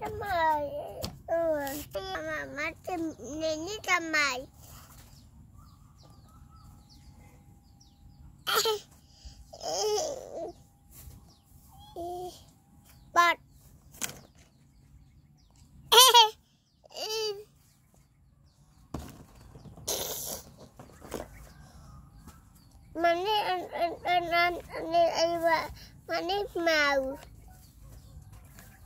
trăm mười ừ mà má trăm nên như trăm mười bật mà nên anh anh anh anh anh anh anh anh anh anh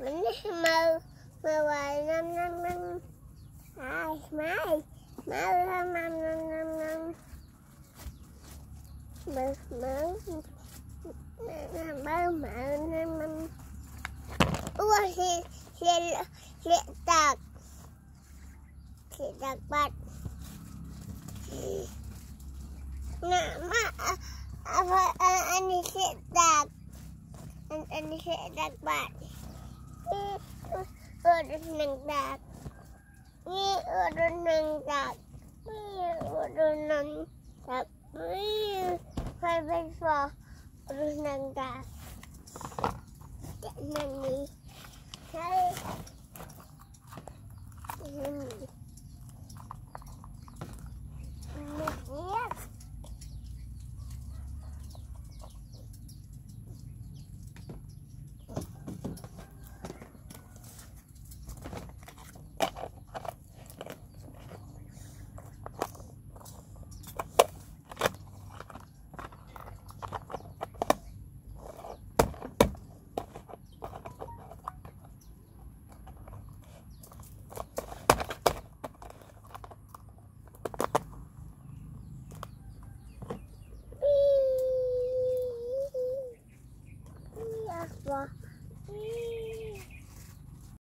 mình mơ mơ hoài năm năm năm hai mai mơ năm năm năm năm năm mơ mơ mơ mơ năm năm ôi xe xe xe tạc xe tạc bạch nè mà anh anh xe tạc anh anh xe tạc bạch 오르는다 위 오르는다 위 오르는다 위 활발서 오르는다 나니 잘